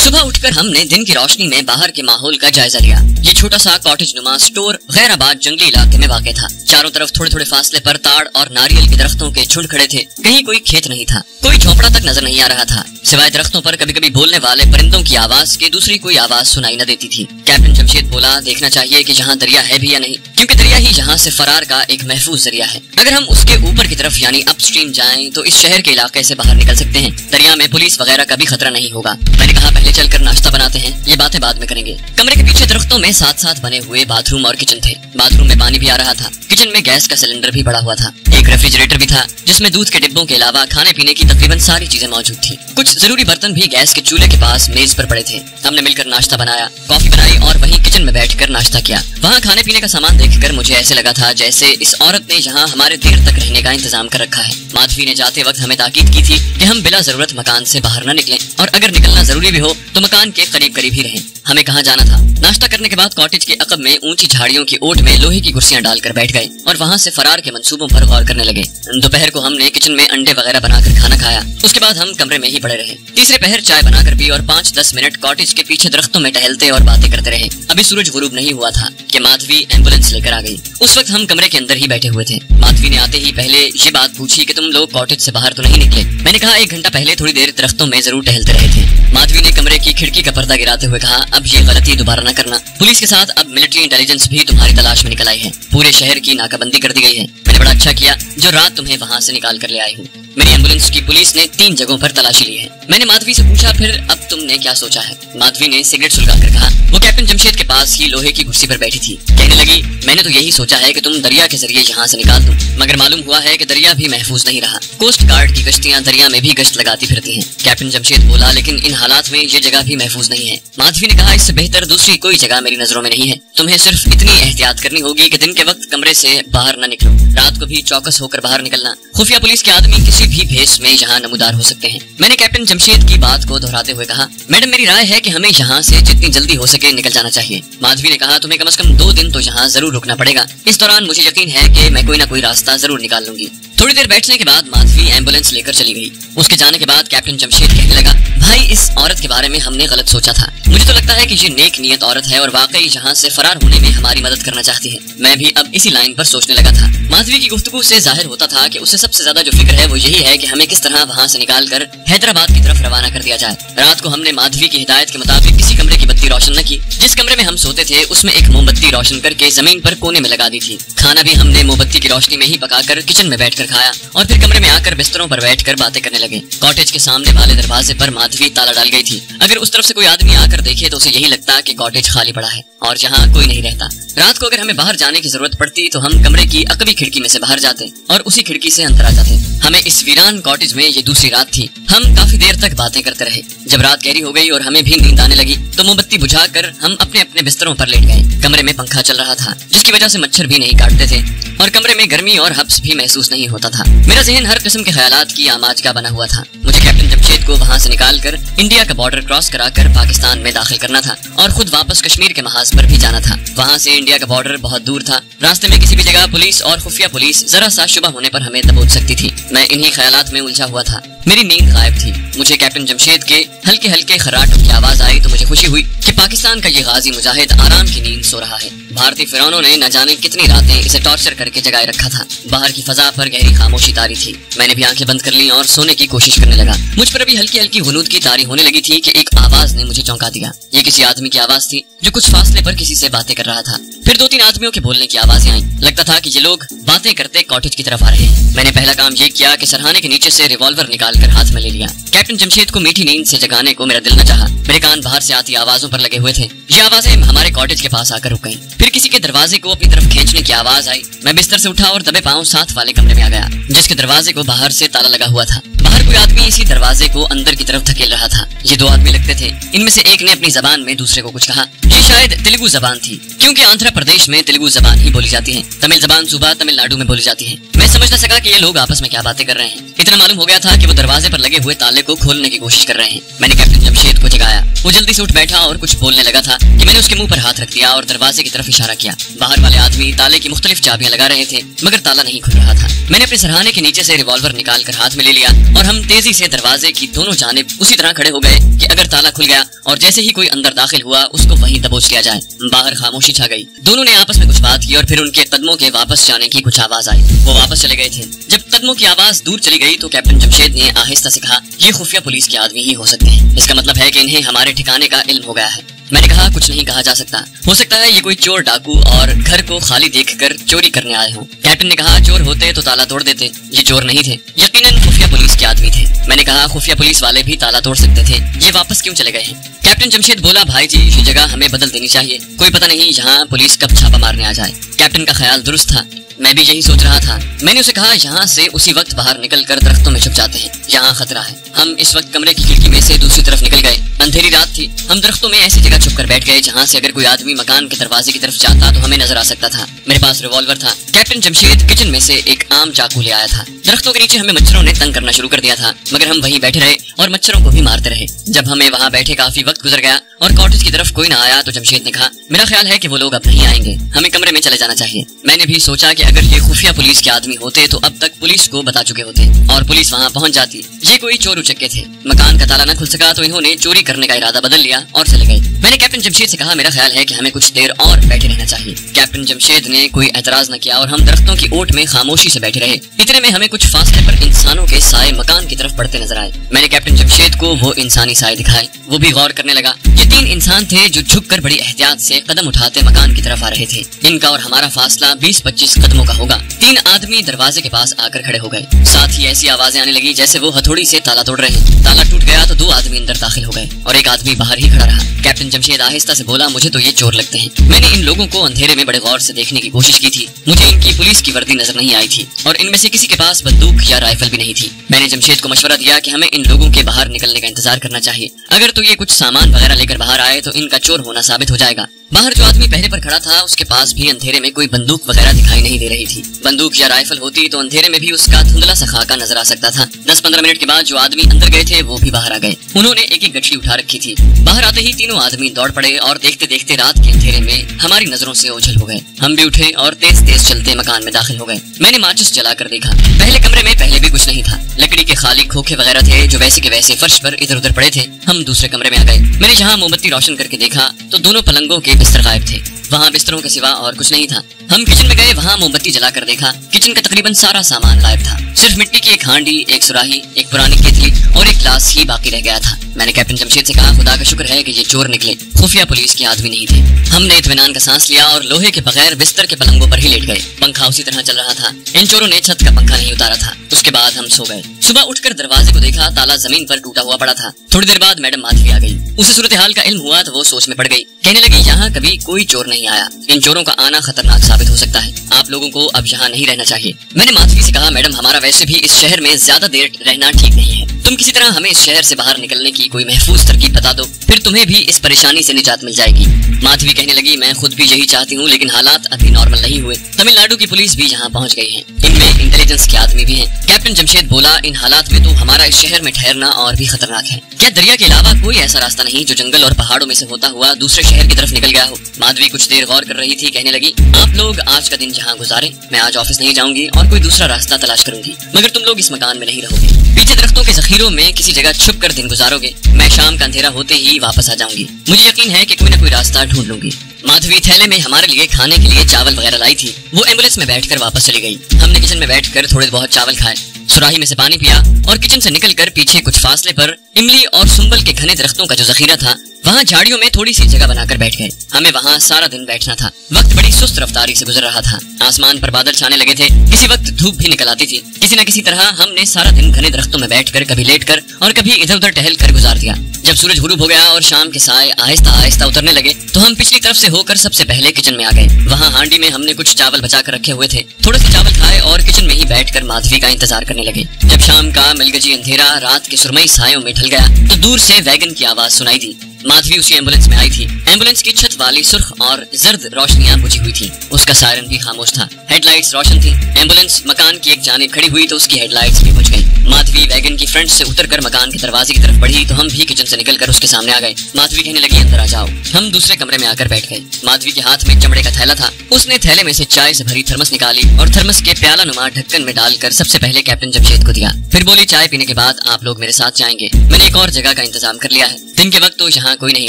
सुबह उठकर हमने दिन की रोशनी में बाहर के माहौल का जायजा लिया। ये छोटा सा कॉटेज नुमा स्टोर गैराबाद जंगली इलाके में वाक़ था। चारों तरफ़ थोड़े थोड़े फासले पर ताड़ और नारियल के दरख्तों के झुंड खड़े थे। कहीं कोई खेत नहीं था। कोई झोपड़ा तक नज़र नहीं आ रहा था। सिवाय दरख्तों पर कभी कभी बोलने वाले परिंदों की आवाज़ के दूसरी कोई आवाज़ सुनाई न देती थी। कैप्टन जमशेद बोला, देखना चाहिए कि यहाँ दरिया है भी या नहीं, क्योंकि दरिया ही यहाँ से फरार का एक महफूज ज़रिया है। अगर हम उसके ऊपर की तरफ़ यानी अपस्ट्रीम जाएँ तो इस शहर के इलाके से बाहर निकल सकते हैं। दरिया में पुलिस वगैरह का भी खतरा नहीं होगा। मैंने कहा, पहले चलकर नाश्ता बनाते हैं। बातें बाद में करेंगे। कमरे के पीछे दरख्तों में साथ साथ बने हुए बाथरूम और किचन थे। बाथरूम में पानी भी आ रहा था। किचन में गैस का सिलेंडर भी पड़ा हुआ था। एक रेफ्रिजरेटर भी था, जिसमें दूध के डिब्बों के अलावा खाने पीने की तकरीबन सारी चीज़ें मौजूद थी। कुछ ज़रूरी बर्तन भी गैस के चूल्हे के पास मेज पर पड़े थे। हमने मिलकर नाश्ता बनाया, कॉफ़ी बनाई और वहीं किचन में बैठकर नाश्ता किया। वहाँ खाने पीने का सामान देखकर मुझे ऐसे लगा था जैसे इस औरत ने यहाँ हमारे देर तक रहने का इंतज़ाम कर रखा है। माधवी ने जाते वक्त हमें ताकीद की थी कि हम बिला ज़रूरत मकान से बाहर न निकलें और अगर निकलना ज़रूरी भी हो तो मकान के करीब करीब ही रहें हमें कहाँ जाना था? नाश्ता करने के बाद कॉटेज के अकब में ऊँची झाड़ियों की ओट में लोहे की कुर्सियाँ डालकर बैठ गए और वहाँ से फरार के मंसूबों पर गौर करने लगे। दोपहर को हमने किचन में अंडे वगैरह बनाकर खाना खाया। उसके बाद हम कमरे में ही पड़े रहे। तीसरे पहर चाय बनाकर पी और पाँच दस मिनट कॉटेज के पीछे दरख्तों में टहलते और बातें करते रहे। अभी सूरज गुरूब नहीं हुआ था कि माधवी एंबुलेंस लेकर आ गई। उस वक्त हम कमरे के अंदर ही बैठे हुए थे। माधवी ने आते ही पहले ये बात पूछी कि तुम लोग कॉटेज से बाहर तो नहीं निकले? मैंने कहा, एक घंटा पहले थोड़ी देर दरख्तों में ज़रूर टहलते रहे थे। माधवी ने कमरे की खिड़की का पर्दा गिराते हुए कहा अब ये गलती दोबारा न करना। पुलिस के साथ अब मिलिट्री इंटेलिजेंस भी तुम्हारी तलाश में निकल आई है। पूरे शहर की नाकाबंदी कर दी गई है। मैंने बड़ा अच्छा किया जो रात तुम्हें वहाँ से निकाल कर ले आई हूँ। मेरी एंबुलेंस की पुलिस ने तीन जगहों पर तलाशी ली है। मैंने माधवी से पूछा, फिर अब तुमने क्या सोचा है? माधवी ने सिगरेट सुलगा कर कहा, वो कैप्टन जमशेद के पास ही लोहे की कुर्सी पर बैठी थी। कहने लगी, मैंने तो यही सोचा है कि तुम दरिया के ज़रिए यहाँ से निकाल दो, मगर मालूम हुआ है कि दरिया भी महफूज नहीं रहा। कोस्ट गार्ड की कश्तियाँ दरिया में भी गश्त लगाती फिरती हैं। कैप्टन जमशेद बोला, लेकिन इन हालात में ये जगह भी महफूज नहीं है। माधवी ने कहा, इससे बेहतर दूसरी कोई जगह मेरी नज़रों में नहीं है। तुम्हें सिर्फ़ इतनी एहतियात करनी होगी की दिन के वक्त कमरे ऐसी बाहर न निकलो। रात को भी चौकस होकर बाहर निकलना। खुफिया पुलिस के आदमी किसी भी भेस में यहाँ नमूदार हो सकते हैं। मैंने कैप्टन जमशेद की बात को दोहराते हुए कहा, मैडम, मेरी राय है की हमें यहाँ ऐसी जितनी जल्दी हो सके निकल जाना चाहिए। माधवी ने कहा, तुम्हें कम अज कम दो दिन तो यहाँ ज़रूर रुकना पड़ेगा। इस दौरान मुझे यकीन है कि मैं कोई ना कोई रास्ता ज़रूर निकाल लूँगी। थोड़ी देर बैठने के बाद माधवी एंबुलेंस लेकर चली गई। उसके जाने के बाद कैप्टन जमशेद कहने लगा, भाई, इस औरत के बारे में हमने गलत सोचा था। मुझे तो लगता है कि ये नेक नियत औरत है और वाकई यहाँ से फरार होने में हमारी मदद करना चाहती है। मैं भी अब इसी लाइन पर सोचने लगा था। माधवी की गुफ्तगू से ज़ाहिर होता था कि उसे सबसे ज़्यादा जो फ़िक्र है वो यही है कि हमें किस तरह वहाँ से निकाल कर हैदराबाद की तरफ़ रवाना कर दिया जाए। रात को हमने माधवी की हिदायत के मुताबिक किसी कमरे की बत्ती रोशन न की। जिस कमरे में हम सोते थे, उसमें एक मोमबत्ती रोशन करके ज़मीन पर कोने में लगा दी थी। खाना भी हमने मोमबत्ती की रोशनी में ही पकाकर किचन में बैठकर खाया और फिर कमरे में आकर बिस्तरों पर बैठकर बातें करने लगे। कॉटेज के सामने वाले दरवाजे पर माधवी ताला डाल गई थी। अगर उस तरफ़ से कोई आदमी आकर देखे तो उसे यही लगता कि कॉटेज खाली पड़ा है और जहाँ कोई नहीं रहता। रात को अगर हमें बाहर जाने की ज़रूरत पड़ती तो हम कमरे की अकबी खिड़की में से बाहर जाते और उसी खिड़की से अंदर आ जाते। हमें इस वीरान कॉटेज में ये दूसरी रात थी। हम काफ़ी देर तक बातें करते रहे। जब रात गहरी हो गई और हमें भी नींद आने लगी तो मोमबत्ती बुझाकर हम अपने अपने बिस्तरों पर लेट गए। कमरे में पंखा चल रहा था, जिसकी वजह से मच्छर भी नहीं काटते थे और कमरे में गर्मी और हब्स भी महसूस नहीं होता। था। मेरा जहन हर किस्म के ख्याल की आमाज का बना हुआ था। मुझे कैप्टन जमशेद को वहाँ ऐसी निकाल कर इंडिया का बॉर्डर क्रॉस करा कर पाकिस्तान में दाखिल करना था और खुद वापस कश्मीर के महाज पर भी जाना था। वहाँ ऐसी इंडिया का बॉर्डर बहुत दूर था। रास्ते में किसी भी जगह पुलिस और खुफिया पुलिस जरा सा शुभ होने पर हमें दबोच सकती थी। मैं इन्हीं ख्यालात में उलझा हुआ था। मेरी नींद गायब थी। मुझे कैप्टन जमशेद के हल्के हल्के खराटों की आवाज़ आई तो मुझे खुशी हुई कि पाकिस्तान का ये गाजी मुजाहिद आराम की नींद सो रहा है। भारतीय फिरौनों ने न जाने कितनी रातें इसे टॉर्चर करके जगाए रखा था। बाहर की फजा पर गहरी खामोशी तारी थी। मैंने भी आँखें बंद कर ली और सोने की कोशिश करने लगा। मुझ पर अभी हल्की हल्की हुनूद की तारी होने लगी थी कि एक आवाज़ ने मुझे चौंका दिया। ये किसी आदमी की आवाज़ थी, जो कुछ फासले पर किसी से बातें कर रहा था। फिर दो तीन आदमियों के बोलने की आवाज़ें आई। लगता था कि ये लोग बातें करते कॉटेज की तरफ़ आ रहे हैं। मैंने पहला काम ये किया कि सरहाने के नीचे से रिवॉल्वर निकाल कर हाथ में ले लिया। कैप्टन जमशेद को मीठी नींद से जगाने को मेरा दिल न चाहा। मेरे कान बाहर से आती आवाजों पर लगे हुए थे। ये आवाज़ें हमारे कॉटेज के पास आकर रुक गईं। फिर किसी के दरवाजे को अपनी तरफ़ खींचने की आवाज़ आई। मैं बिस्तर से उठा और दबे पाँव साथ वाले कमरे में आ गया। जिसके दरवाजे को बाहर से ताला लगा हुआ था। बाहर कोई आदमी इसी दरवाजे को अंदर की तरफ़ धकेल रहा था। ये दो आदमी लगते थे। इनमें से एक ने अपनी जबान में दूसरे को कुछ कहा। ये शायद तेलुगु जबान थी, क्योंकि आंध्र प्रदेश में तेलुगु जबान ही बोली जाती है। तमिल जबान सुबह तमिलनाडु में बोली जाती है। मैं समझ न सका कि ये लोग आपस में क्या बातें कर रहे हैं। इतना मालूम हो गया था कि वो दरवाजे पर लगे हुए ताले को खोलने की कोशिश कर रहे हैं। मैंने कैप्टन जमशेद को जगाया। वो जल्दी से उठ बैठा और कुछ बोलने लगा था कि मैंने उसके मुँह पर हाथ रख दिया और दरवाजे की तरफ़ इशारा किया। बाहर वाले आदमी ताले की मुख्तलिफ़ चाबियाँ लगा रहे थे, मगर ताला नहीं खुल रहा था। मैंने अपने सरहाने के नीचे से रिवॉल्वर निकाल कर हाथ में ले लिया और हम तेज़ी से दरवाजे की दोनों जानब उसी तरह खड़े हो गए कि अगर ताला खुल गया और जैसे ही कोई अंदर दाखिल हुआ, उसको वहीं दबोच लिया जाए। बाहर खामोशी छा गई। दोनों ने आपस में कुछ बात की और फिर उनके कदमों के वापस जाने की कुछ आवाज़ आई। वो वापस चले गए थे। जब कदमों की आवाज़ दूर चली गई तो कैप्टन जमशेद ने आहिस्ता से कहा, ये खुफिया पुलिस के आदमी ही हो सकते हैं। इसका मतलब है की इन्हें हमारे ठिकाने का इल्म हो गया है। मैंने कहा, कुछ नहीं कहा जा सकता। हो सकता है ये कोई चोर डाकू और घर को खाली देखकर चोरी करने आए हों। कैप्टन ने कहा, चोर होते तो ताला तोड़ देते। ये चोर नहीं थे। यकीनन पुलिस के आदमी थे। मैंने कहा, खुफिया पुलिस वाले भी ताला तोड़ सकते थे। ये वापस क्यों चले गए हैं? कैप्टन जमशेद बोला, भाई जी, ये जगह हमें बदल देनी चाहिए। कोई पता नहीं, यहाँ पुलिस कब छापा मारने आ जाए। कैप्टन का ख्याल दुरुस्त था। मैं भी यही सोच रहा था। मैंने उसे कहा, यहाँ से उसी वक्त बाहर निकल कर दरख्तों में छुप जाते हैं। यहाँ खतरा है। हम इस वक्त कमरे की खिड़की में से दूसरी तरफ़ निकल गए। अंधेरी रात थी। हम दरख्तों में ऐसी जगह छुप कर बैठ गए, जहाँ से अगर कोई आदमी मकान के दरवाजे की तरफ़ जाता तो हमें नज़र आ सकता था। मेरे पास रिवॉल्वर था। कैप्टन जमशेद किचन में से एक आम चाकू ले आया था। दरख्तों के नीचे हमें मच्छरों ने तंग करना शुरू कर दिया था, मगर हम वहीं बैठे रहे और मच्छरों को भी मारते रहे। जब हमें वहाँ बैठे काफ़ी वक्त गुजर गया और कॉटेज की तरफ़ कोई न आया तो जमशेद ने कहा, मेरा ख्याल है कि वो लोग अब नहीं आएँगे। हमें कमरे में चले जाना चाहिए। मैंने भी सोचा कि अगर ये खुफिया पुलिस के आदमी होते तो अब तक पुलिस को बता चुके होते और पुलिस वहाँ पहुँच जाती। ये कोई चोर उचक्के थे। मकान का ताला न खुल सका तो इन्होंने चोरी करने का इरादा बदल लिया और चले गए। मैंने कैप्टन जमशेद से कहा, मेरा ख्याल है कि हमें कुछ देर और बैठे रहना चाहिए। कैप्टन जमशेद ने कोई एतराज़ न किया और हम दरख्तों की ओट में खामोशी से बैठे रहे। इतने में हमें कुछ फासले पर इंसानों के साय मकान की तरफ़ पड़ते नज़र आए। मैंने कैप्टन जमशेद को वो इंसानी साय दिखाए। वो भी गौर करने लगा ये तीन इंसान थे जो झुक कर बड़ी एहतियात से कदम उठाते मकान की तरफ़ आ रहे थे। इनका और हमारा फासला बीस पच्चीस कदमों का होगा। तीन आदमी दरवाजे के पास आकर खड़े हो गए। साथ ही ऐसी आवाज़ें आने लगी जैसे वो हथौड़ी से ताला तोड़ रहे ताला टूट गया तो दो आदमी अंदर दाखिल हो गए और एक आदमी बाहर ही खड़ा रहा। कैप्टन जमशेद आहिस्ता से बोला, मुझे तो ये चोर लगते हैं। मैंने इन लोगों को अंधेरे में बड़े गौर से देखने की कोशिश की थी। मुझे इनकी पुलिस की वर्दी नज़र नहीं आई थी और इनमें से किसी के पास बंदूक या राइफल भी नहीं थी। मैंने जमशेद को मशवरा दिया कि हमें इन लोगों के बाहर निकलने का इंतज़ार करना चाहिए। अगर तो ये कुछ सामान वगैरह लेकर बाहर आए तो इनका चोर होना साबित हो जाएगा। बाहर जो आदमी पहले पर खड़ा था, उसके पास भी अंधेरे में कोई बंदूक वगैरह दिखाई नहीं दे रही थी। बंदूक या राइफल होती तो अंधेरे में भी उसका धुंधला सा खाका नज़र आ सकता था। दस पंद्रह मिनट के बाद जो आदमी अंदर गए थे, वो भी बाहर आ गए। उन्होंने एक एक गठरी उठा रखी थी। बाहर आते ही तीनों आदमी दौड़ पड़े और देखते देखते रात के अंधेरे में हमारी नज़रों से ओझल हो गए। हम भी उठे और तेज तेज चलते मकान में दाखिल हो गए। मैंने माचिस जलाकर देखा। पहले कमरे में, पहले भी कुछ नहीं था। लकड़ी के खाली खोखे वगैरह थे, जो वैसे के वैसे फर्श पर इधर उधर पड़े थे। हम दूसरे कमरे में आ गए। मैंने जहाँ मोमबत्ती रोशन करके देखा तो दोनों पलंगों के बिस्तर गायब थे वहाँ बिस्तरों के सिवा और कुछ नहीं था। हम किचन में गए, वहाँ मोमबत्ती जलाकर देखा। किचन का तकरीबन सारा सामान गायब था। सिर्फ़ मिट्टी की एक हांडी, एक सुराही, एक पुरानी केतली और एक ग्लास ही बाकी रह गया था। मैंने कैप्टन जमशेद से कहा, खुदा का शुक्र है कि ये चोर निकले। खुफिया पुलिस के आदमी नहीं थे। हमने इतमान का सांस लिया और लोहे के बगैर बिस्तर के पलंगों पर ही लेट गए। पंखा उसी तरह चल रहा था। इन चोरों ने छत का पंखा नहीं उतारा था। उसके बाद हम सो गए। सुबह उठकर दरवाजे को देखा, ताला ज़मीन पर टूटा हुआ पड़ा था। थोड़ी देर बाद मैडम माधवी आ गई। उसे सूरत हाल का इल्म हुआ तो वो सोच में पड़ गई। कहने लगी, यहाँ कभी कोई चोर नहीं आया। इन चोरों का आना खतरनाक साबित हो सकता है। आप लोगों को अब यहाँ नहीं रहना चाहिए। मैंने माधवी से कहा, मैडम, हमारा वैसे भी इस शहर में ज़्यादा देर रहना ठीक नहीं है। तुम किसी तरह हमें इस शहर से बाहर निकलने की कोई महफूज तरकीब बता दो, फिर तुम्हें भी इस परेशानी से निजात मिल जाएगी। माधवी कहने लगी, मैं खुद भी यही चाहती हूँ, लेकिन हालात अभी नॉर्मल नहीं हुए। तमिलनाडु की पुलिस भी यहाँ पहुँच गई है। इनमें इंटेलिजेंस के आदमी भी हैं। कैप्टन जमशेद बोला, इन हालात में तो हमारा इस शहर में ठहरना और भी खतरनाक है। क्या दरिया के अलावा कोई ऐसा रास्ता नहीं जो जंगल और पहाड़ों में से होता हुआ दूसरे शहर की तरफ़ निकल गया हो? माधवी कुछ देर गौर कर रही थी, कहने लगी, आप लोग आज का दिन जहाँ गुजारे, मैं आज ऑफ़िस नहीं जाऊँगी और कोई दूसरा रास्ता तलाश करूँगी, मगर तुम लोग इस मकान में नहीं रहोगे। पीछे दरख्तों के जखीरों में किसी जगह छुप कर दिन गुजारोगे। मैं शाम का अंधेरा होते ही वापस आ जाऊँगी। मुझे यकीन है कि कोई ना कोई रास्ता ढूंढ लूँगी। माधवी थैले में हमारे लिए खाने के लिए चावल वगैरह लाई थी। वो एंबुलेंस में बैठकर वापस चली गई। हमने किचन में बैठकर थोड़े बहुत चावल खाए। सुराही में से पानी पिया और किचन से निकलकर पीछे कुछ फासले पर, इमली और सुंबल के घने दरख्तों का जो जखीरा था वहाँ झाड़ियों में थोड़ी सी जगह बनाकर बैठ गए। हमें वहाँ सारा दिन बैठना था। वक्त बड़ी सुस्त रफ्तारी से गुजर रहा था। आसमान पर बादल छाने लगे थे। किसी वक्त धूप भी निकल आती थी। किसी न किसी तरह हमने सारा दिन घने दरख्तों में बैठकर, कभी लेट कर और कभी इधर उधर टहल कर गुजार दिया। जब सूरज गुरूब हो गया और शाम के साय आहिस्ता आहिस्ता उतरने लगे तो हम पिछली तरफ़ से होकर सबसे पहले किचन में आ गए। वहाँ हांडी में हमने कुछ चावल बचा कर रखे हुए थे। थोड़े से चावल खाए और किचन में ही बैठ कर माधवी का इंतज़ार करने लगे। जब शाम का, मिलगजी अंधेरा, रात के सुरमई सायों में ढल गया तो दूर से वैगन की आवाज़ सुनाई दी। माधवी उसी एंबुलेंस में आई थी। एंबुलेंस की छत वाली सुर्ख और जर्द रोशनियाँ बुझी हुई थी। उसका सायरन भी खामोश था। हेडलाइट्स रोशन थी। एंबुलेंस मकान की एक जाने खड़ी हुई तो उसकी हेडलाइट्स भी बुझ गई। माधवी वैगन की फ्रंट से उतरकर मकान के दरवाजे की तरफ़ बढ़ी तो हम भी किचन से निकलकर उसके सामने आ गए। माधवी कहने लगी, अंदर आ जाओ। हम दूसरे कमरे में आकर बैठ गए। माधवी के हाथ में चमड़े का थैला था। उसने थैले में से चाय से भरी थर्मस निकाली और थर्मस के प्याला नुमा ढक्कन में डालकर सबसे पहले कैप्टन जमशेद को दिया। फिर बोली, चाय पीने के बाद आप लोग मेरे साथ जाएँगे। मैंने एक और जगह का इंतज़ाम कर लिया है। दिन के वक्त तो यहाँ कोई नहीं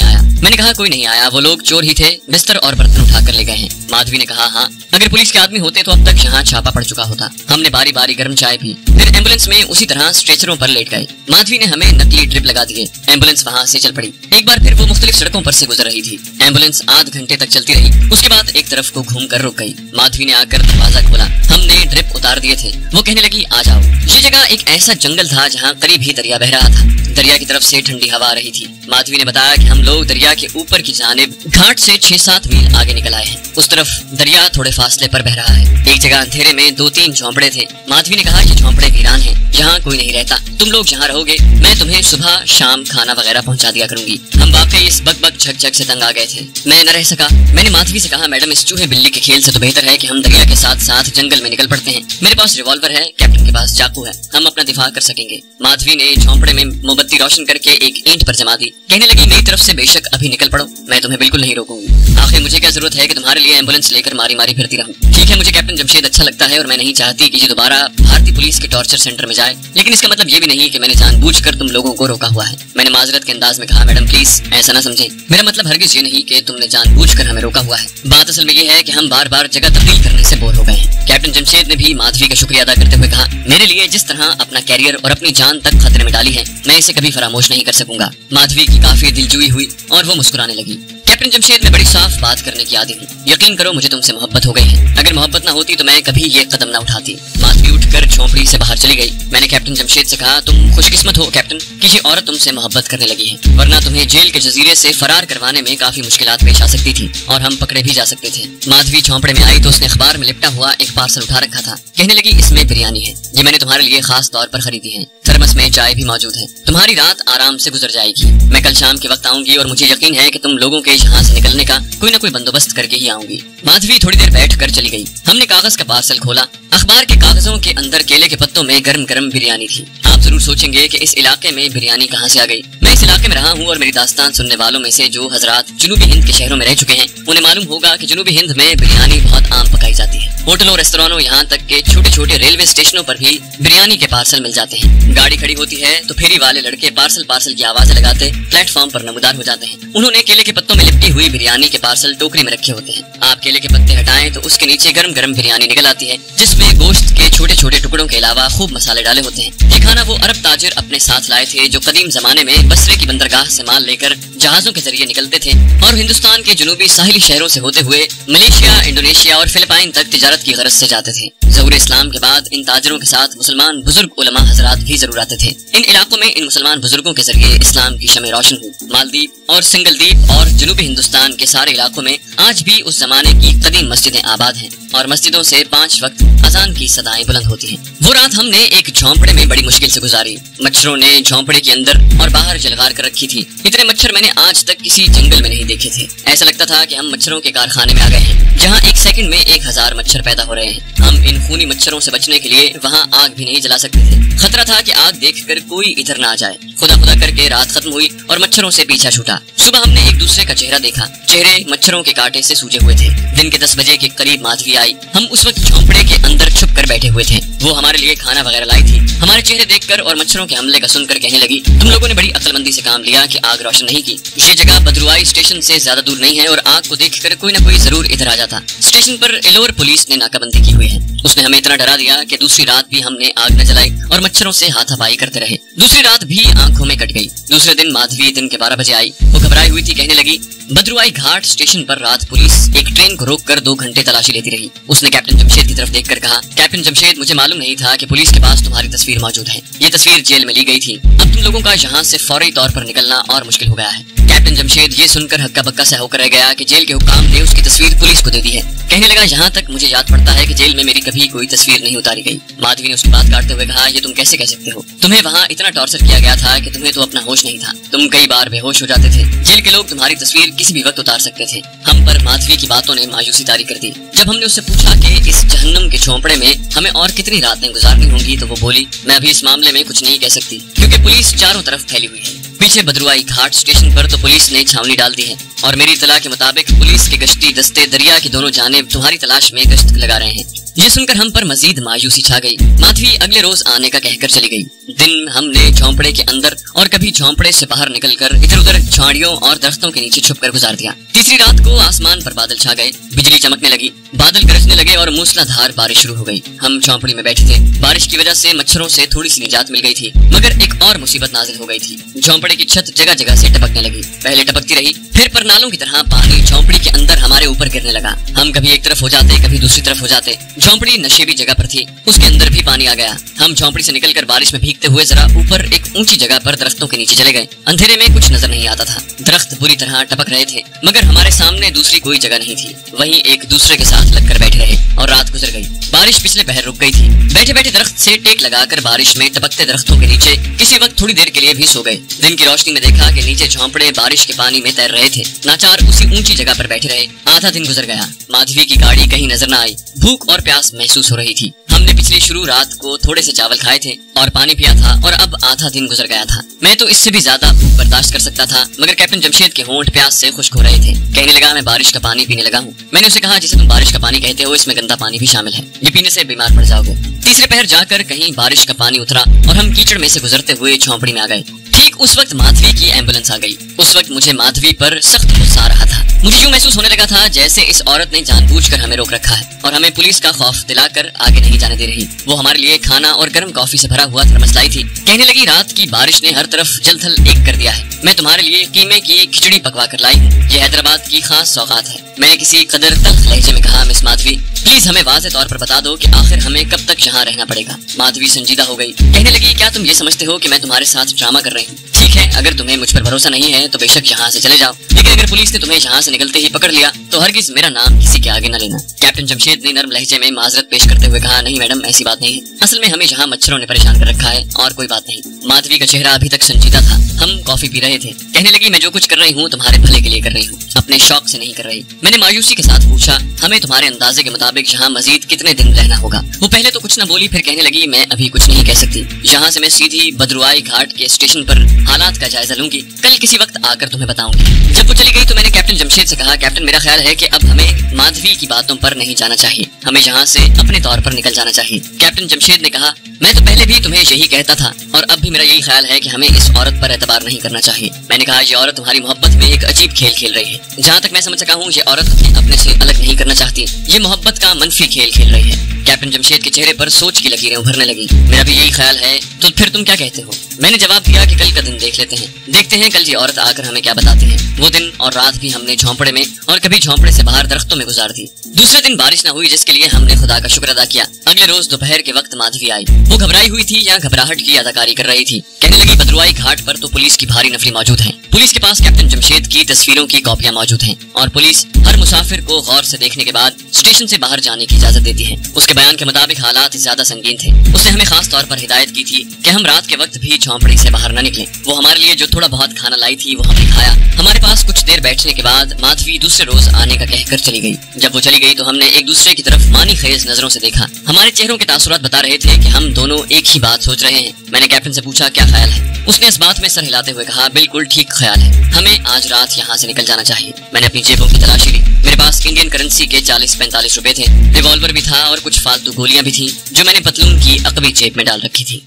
आया। मैंने कहा कोई नहीं आया। वो लोग चोर ही थे। बिस्तर और बर्तन उठा कर ले गए हैं। माधवी ने कहा हाँ अगर पुलिस के आदमी होते तो अब तक यहाँ छापा पड़ चुका होता। हमने बारी बारी गर्म चाय पी। फिर एंबुलेंस में उसी तरह स्ट्रेचरों पर लेट गए। माधवी ने हमें नकली ड्रिप लगा दिए। एंबुलेंस वहाँ से चल पड़ी। एक बार फिर वो मुख्तलिफ़ सड़कों पर से गुजर रही थी। एंबुलेंस आध घंटे तक चलती रही। उसके बाद एक तरफ़ को घूम कर रुक गई। माधवी ने आकर दरवाज़ा खोला। हमने ड्रिप उतार दिए थे। वो कहने लगी, आ जाओ। ये जगह एक ऐसा जंगल था जहाँ करीब ही दरिया बह रहा था। दरिया की तरफ़ से ठंडी हवा आ रही थी। माधवी ने बताया कि हम लोग दरिया के ऊपर की जानिब घाट से छह सात मील आगे निकल आए हैं। उस तरफ़ दरिया थोड़े फासले पर बह रहा है। एक जगह अंधेरे में दो तीन झोंपड़े थे। माधवी ने कहा ये झोंपड़े वीरान हैं। यहाँ कोई नहीं रहता। तुम लोग जहाँ रहोगे, मैं तुम्हें सुबह शाम खाना वगैरह पहुँचा दिया करूँगी। हम वाकई इस बक बक झक झक से तंग आ गए थे। मैं न रह सका। मैंने माधवी से कहा, मैडम, इस चूहे बिल्ली के खेल से तो बेहतर है कि हम दरिया के साथ साथ जंगल में निकल पड़ते हैं। मेरे पास रिवॉल्वर है, कैप्टन के पास चाकू है। हम अपना दिफा कर सकेंगे। माधवी ने झोंपड़े में मोमबत्ती रोशन करके एक ईंट पर जमा दी। कहने लगी, मेरी तरफ़ से बेशक अभी निकल पड़ो। मैं तुम्हें बिल्कुल नहीं रोकूँगी। आखिर मुझे क्या ज़रूरत है कि तुम्हारे लिए एंबुलेंस लेकर मारी मारी फिरती रहूँ? ठीक है, मुझे कैप्टन जमशेद अच्छा लगता है और मैं नहीं चाहती कि ये दोबारा भारतीय पुलिस के टॉर्चर सेंटर में जाए। लेकिन इसका मतलब ये भी नहीं कि मैंने जानबूझकर तुम लोगों को रोका हुआ है। मैंने माजरत के अंदाज में कहा, मैडम प्लीज़ ऐसा ना समझे। मेरा मतलब हरगिज ये नहीं कि तुमने जानबूझकर हमें रोका हुआ है। बात असल में ये है कि हम बार बार जगह तब्दील करने से बोर हो गए कैप्टन जमशेद ने भी माधवी का शुक्रिया अदा करते हुए कहा मेरे लिए जिस तरह अपना कैरियर और अपनी जान तक खतरे में डाली है, मैं इसे कभी फरामोश नहीं कर सकूँगा। माधवी की काफ़ी दिलजुई हुई और वो मुस्कुराने लगी। कैप्टन जमशेद मैं बड़ी साफ़ बात करने की आदि यकीन करो, मुझे तुमसे मोहब्बत हो गई है। अगर मोहब्बत ना होती तो मैं कभी ये कदम ना उठाती। माधवी उठकर झोंपड़ी से बाहर चली गई। मैंने कैप्टन जमशेद से कहा, तुम खुशकिस्मत हो, कैप्टन। किसी औरत तुमसे मोहब्बत करने लगी है। वरना तुम्हें जेल के जजीरे से फरार करवाने में काफ़ी मुश्किल पेश आ सकती थी, और हम पकड़े भी जा सकते थे। माधवी झोंपड़े में आई तो उसने अखबार में लिपटा हुआ एक पार्सल उठा रखा था। कहने लगी, इसमें बिरयानी है। ये मैंने तुम्हारे लिए खास तौर पर खरीदी है। थर्मस में चाय भी मौजूद है। तुम्हारी रात आराम से गुजर जाएगी। मैं कल शाम के वक्त आऊँगी और मुझे यकीन है कि तुम लोगों के यहाँ से निकलने का कोई ना कोई बंदोबस्त करके ही आऊँगी। माधवी थोड़ी देर बैठ कर चली गई। हमने कागज़ का पार्सल खोला। अखबार के कागजों के अंदर केले के पत्तों में गर्म गर्म बिरयानी थी। आप ज़रूर सोचेंगे कि इस इलाके में बिरयानी कहाँ से आ गई। मैं इस इलाके में रहा हूँ और मेरी दास्तान सुनने वालों में से जो हजरात जुनूबी हिंद के शहरों में रह चुके हैं, उन्हें मालूम होगा कि जुनूबी हिंद में बिरयानी बहुत आम पकाई जाती है। होटलों रेस्तोरानों यहाँ तक के छोटे छोटे रेलवे स्टेशनों पर भी बिरयानी के पार्सल मिल जाते हैं। गाड़ी खड़ी होती है तो फेरी वाले लड़के पार्सल पार्सल की आवाज़ें लगाते प्लेटफॉर्म पर नमदार हो जाते हैं। उन्होंने केले के पत्तों में लिपटी हुई बिरयानी के पार्सल टोकरी में रखे होते हैं। आप केले के पत्ते हटाएँ तो उसके नीचे गर्म गर्म बिरयानी निकल आती है, जिसमें गोश्त के छोटे छोटे टुकड़ों के अलावा खूब मसाले डाले होते हैं। ये खाना वो अरब ताजिर अपने साथ लाए थे, जो कदीम जमाने में बसरे की बंदरगाह से माल लेकर जहाजों के ज़रिए निकलते थे, और हिंदुस्तान के जुनूबी साहिली शहरों से होते हुए मलेशिया, इंडोनेशिया और फिलिपाइन तक तिजारत की गरज से जाते थे। जहूर इस्लाम के बाद इन ताजरों के साथ मुसलमान बुज़ुर्ग उलमा हजरात भी ज़रूर आते थे। इन इलाकों में इन मुसलमान बुज़ुर्गों के ज़रिए इस्लाम की शमे रोशन हुई। मालदीप और सिंगलदीप और जनूबी हिंदुस्तान के सारे इलाकों में आज भी उस जमाने की कदीम मस्जिदें आबाद हैं। और मस्जिदों से पाँच वक्त अजान की सदाएँ बुलंद होती हैं। वो रात हमने एक झोंपड़े में बड़ी मुश्किल से गुजारी। मच्छरों ने झोंपड़े के अंदर और बाहर जलगार कर रखी थी। इतने मच्छर मैंने आज तक किसी जंगल में नहीं देखे थे। ऐसा लगता था कि हम मच्छरों के कारखाने में आ गए हैं। जहाँ एक सेकंड में एक हज़ार मच्छर पैदा हो रहे हैं। हम इन खूनी मच्छरों से बचने के लिए वहाँ आग भी नहीं जला सकते थे। खतरा था कि आग देखकर कोई इधर ना आ जाए। खुदा खुदा करके रात खत्म हुई और मच्छरों से पीछा छूटा। सुबह हमने एक दूसरे का चेहरा देखा। चेहरे मच्छरों के कांटे से सूजे हुए थे। दिन के दस बजे के करीब माधवी आई हम उस वक्त झोंपड़े के अंदर छुप कर बैठे हुए थे। वो हमारे लिए खाना वगैरह लाई थी। हमारे चेहरे देखकर और मच्छरों के हमले का सुनकर कहने लगी, तुम लोगों ने बड़ी अकलमंदी से काम लिया कि आग रोशन नहीं की। ये जगह बदरुआई स्टेशन से ज़्यादा दूर नहीं है और आग को देखकर कोई न कोई ज़रूर इधर आ जाता। स्टेशन पर एलोर पुलिस ने नाकाबंदी की हुई है। उसने हमें इतना डरा दिया कि दूसरी रात भी हमने आग न जलाई और मच्छरों से हाथापाई करते रहे। दूसरी रात भी आँखों में कट गई। दूसरे दिन माधवी दिन के बारह बजे आई। वो घबराई हुई थी, कहने लगी, बद्रुआई घाट स्टेशन पर रात पुलिस एक ट्रेन को रोककर दो घंटे तलाशी लेती रही। उसने कैप्टन जमशेद की तरफ़ देखकर कहा, कैप्टन जमशेद, मुझे मालूम नहीं था कि पुलिस के पास तुम्हारी तस्वीर मौजूद है। ये तस्वीर जेल में ली गई थी। अब तुम लोगों का यहाँ से फौरी तौर पर निकलना और मुश्किल हो गया है। कैप्टन जमशेद ये सुनकर हक्का बक्का सा होकर रह गया कि जेल के हुकाम ने उसकी तस्वीर पुलिस को दे दी है। कहने लगा यहाँ तक मुझे याद पड़ता है कि जेल में मेरी कभी कोई तस्वीर नहीं उतारी गई। माधवी ने उसकी बात काटते हुए कहा, ये तुम कैसे कह सकते हो? तुम्हें वहाँ इतना टॉर्चर किया गया था कि तुम्हें तो अपना होश नहीं था। तुम कई बार बेहोश हो जाते थे। जेल के लोग तुम्हारी तस्वीर किसी भी वक्त उतार सकते थे। हम पर माधवी की बातों ने मायूसी तारी कर दी। जब हमने उससे पूछा कि इस जहन्नम के झोंपड़े में हमें और कितनी रातें गुजारनी होंगी तो वो बोली, मैं अभी इस मामले में कुछ नहीं कह सकती, क्योंकि पुलिस चारों तरफ़ फैली हुई है। पीछे बदरुआई घाट स्टेशन पर तो पुलिस ने छावनी डाल दी है और मेरी इतला के मुताबिक पुलिस के गश्ती दस्ते दरिया के दोनों जाने तुम्हारी तलाश में गश्त लगा रहे हैं। ये सुनकर हम पर मजीद मायूसी छा गई। माधवी अगले रोज आने का कहकर चली गई। दिन हमने झोंपड़े के अंदर और कभी झोंपड़े से बाहर निकलकर इधर उधर झाड़ियों और दरख्तों के नीचे छुप कर गुजार दिया। तीसरी रात को आसमान पर बादल छा गए। बिजली चमकने लगी। बादल गरजने लगे और मूसलाधार बारिश शुरू हो गई। हम झोंपड़ी में बैठे थे। बारिश की वजह से मच्छरों से थोड़ी सी निजात मिल गई थी, मगर एक और मुसीबत नाजिल हो गई थी। झोंपड़े की छत जगह जगह से टपकने लगी। पहले टपकती रही, फिर परनालों की तरह पानी झोंपड़ी के अंदर हमारे ऊपर गिरने लगा। हम कभी एक तरफ़ हो जाते, कभी दूसरी तरफ़ हो जाते। झोंपड़ी नशेबी जगह पर थी। उसके अंदर भी पानी आ गया। हम झोंपड़ी से निकलकर बारिश में भीगते हुए जरा ऊपर एक ऊँची जगह पर दरख्तों के नीचे चले गए। अंधेरे में कुछ नज़र नहीं आता था। दरख्त बुरी तरह टपक रहे थे, मगर हमारे सामने दूसरी कोई जगह नहीं थी। वही एक दूसरे के साथ लगकर बैठे रहे और रात गुजर गई। बारिश पिछले पहर रुक गई थी। बैठे बैठे दरख्त से टेक लगाकर बारिश में टपकते दरख्तों के नीचे किसी वक्त थोड़ी देर के लिए भी सो गए। दिन की रोशनी में देखा कि नीचे झोंपड़े बारिश के पानी में तैर रहे थे। नाचार उसी ऊँची जगह पर बैठे रहे। आधा दिन गुजर गया। माधवी की गाड़ी कहीं नज़र न आई। भूख और प्यास महसूस हो रही थी। हमने पिछली शुरू रात को थोड़े से चावल खाए थे और पानी पिया था और अब आधा दिन गुजर गया था। मैं तो इससे भी ज़्यादा भूख बर्दाश्त कर सकता था, मगर कैप्टन जमशेद के होंठ प्यास से खुश्क हो रहे थे। कहने लगा, मैं बारिश का पानी पीने लगा हूँ। मैंने उसे कहा, जिसे तुम बारिश का पानी कहते हो, इसमें गंदा पानी भी शामिल है। ये पीने से बीमार पड़ जाओगे। तीसरे पहर जाकर कहीं बारिश का पानी उतरा और हम कीचड़ में से गुजरते हुए झोंपड़ी में आ गए। ठीक उस वक्त माधवी की एंबुलेंस आ गई। उस वक्त मुझे माधवी पर सख्त गुस्सा आ रहा था। मुझे यूँ महसूस होने लगा था जैसे इस औरत ने जानबूझकर हमें रोक रखा है और हमें पुलिस का खौफ दिलाकर आगे नहीं जाने दे रही। वो हमारे लिए खाना और गर्म कॉफ़ी से भरा हुआ थर्मस लाई थी। कहने लगी, रात की बारिश ने हर तरफ़ जलथल एक कर दिया है। मैं तुम्हारे लिए कीमे की खिचड़ी पकवा कर लाई हूँ। ये हैदराबाद की खास सौगात है। मैंने किसी कदर तल्ख लहजे में कहा, मिस माधवी, प्लीज़ हमें वाजे तौर पर बता दो कि आखिर हमें कब तक यहाँ रहना पड़ेगा? माधवी संजीदा हो गई। कहने लगी, क्या तुम ये समझते हो कि मैं तुम्हारे साथ ड्रामा कर रही ठीक है, अगर तुम्हें मुझ पर भरोसा नहीं है तो बेशक यहाँ से चले जाओ। लेकिन अगर पुलिस ने तुम्हें यहाँ से निकलते ही पकड़ लिया तो हरगिज मेरा नाम किसी के आगे न लेना। कैप्टन जमशेद ने नर्म लहजे में माजरत पेश करते हुए कहा, नहीं मैडम, ऐसी बात नहीं है। असल में हमें यहाँ मच्छरों ने परेशान कर रखा है, और कोई बात नहीं। माधवी का चेहरा अभी तक संजीदा था। हम कॉफ़ी पी रहे थे। कहने लगी, मैं जो कुछ कर रही हूँ, तुम्हारे भले के लिए कर रही हूँ। अपने शौक से नहीं कर रही। मैंने मायूसी के साथ पूछा, हमें तुम्हारे अंदाजे के मुताबिक यहाँ मजीद कितने दिन रहना होगा? वो पहले तो कुछ न बोली, फिर कहने लगी, मैं अभी कुछ नहीं कह सकती। यहाँ से मैं सीधी बदरुआई घाट के स्टेशन पर हालात का जायजा लूँगी। कल किसी वक्त आकर तुम्हें बताऊँगी। जब वो चली गई तो मैंने कैप्टन जमशेद से कहा, कैप्टन, मेरा ख्याल है कि अब हमें माधवी की बातों पर नहीं जाना चाहिए। हमें यहाँ से अपने तौर पर निकल जाना चाहिए। कैप्टन जमशेद ने कहा, मैं तो पहले भी तुम्हें यही कहता था, और अब भी मेरा यही ख्याल है कि हमें इस औरत पर एतबार नहीं करना चाहिए। मैंने कहा, ये औरत तुम्हारी मोहब्बत में एक अजीब खेल खेल रही है। जहाँ तक मैं समझ सका हूँ, ये औरत अपने से अलग नहीं करना चाहती। ये मोहब्बत का मनफी खेल खेल रही है। कैप्टन जमशेद के चेहरे पर सोच की लकीरें उभरने लगी। मेरा भी यही ख्याल है। तो फिर तुम क्या कहते हो? मैंने जवाब दिया कि कल का दिन देख लेते हैं। देखते हैं कल ये औरत आकर हमें क्या बताती है। वो दिन और रात भी हमने झोंपड़े में और कभी झोंपड़े से बाहर दरख्तों में गुजार दी। दूसरे दिन बारिश न हुई, जिसके लिए हमने खुदा का शुक्र अदा किया। अगले रोज दोपहर के वक्त माधवी आई। वो घबराई हुई थी या घबराहट की अदाकारी कर रही थी। कहने लगी, बदरुआई घाट पर तो पुलिस की भारी नफरी मौजूद है। पुलिस के पास कैप्टन जमशेद की तस्वीरों की कॉपियाँ मौजूद हैं और पुलिस हर मुसाफिर को गौर से देखने के बाद स्टेशन से बाहर जाने की इजाज़त देती है। उसके बयान के मुताबिक हालात ज़्यादा संगीन थे। उसने हमें खास तौर पर हिदायत की थी कि हम रात के वक्त भी झोंपड़ी से बाहर न निकले। वो हमारे लिए जो थोड़ा बहुत खाना लाई थी, वो हमने खाया। हमारे पास कुछ देर बैठने के बाद माधवी दूसरे रोज आने का कहकर चली गई। जब वो चली गई तो हमने एक दूसरे की तरफ़ मानी खेज नज़रों से देखा। हमारे चेहरों के तासुरात बता रहे थे कि हम दोनों एक ही बात सोच रहे हैं। मैंने कैप्टन से पूछा, क्या ख्याल है? उसने इस बात में सर हिलाते हुए कहा, बिल्कुल ठीक ख्याल है। हमें आज रात यहाँ से निकल जाना चाहिए। मैंने अपनी जेबों की तलाशी ली। मेरे पास इंडियन करेंसी के चालीस पैंतालीस रुपए थे। रिवॉल्वर भी था और कुछ फालतू गोलियाँ भी थी, जो मैंने पतलून की अकबी जेब में डाल रखी थी।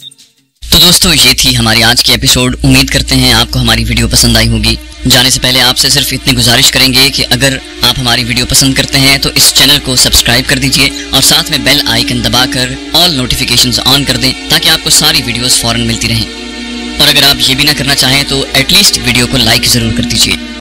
तो दोस्तों, ये थी हमारी आज की एपिसोड उम्मीद करते हैं आपको हमारी वीडियो पसंद आई होगी। जाने से पहले आपसे सिर्फ़ इतनी गुजारिश करेंगे कि अगर आप हमारी वीडियो पसंद करते हैं तो इस चैनल को सब्सक्राइब कर दीजिए और साथ में बेल आइकन दबाकर ऑल नोटिफिकेशंस ऑन कर दें, ताकि आपको सारी वीडियोस फ़ौरन मिलती रहें। और अगर आप ये भी ना करना चाहें तो एटलीस्ट वीडियो को लाइक ज़रूर कर दीजिए।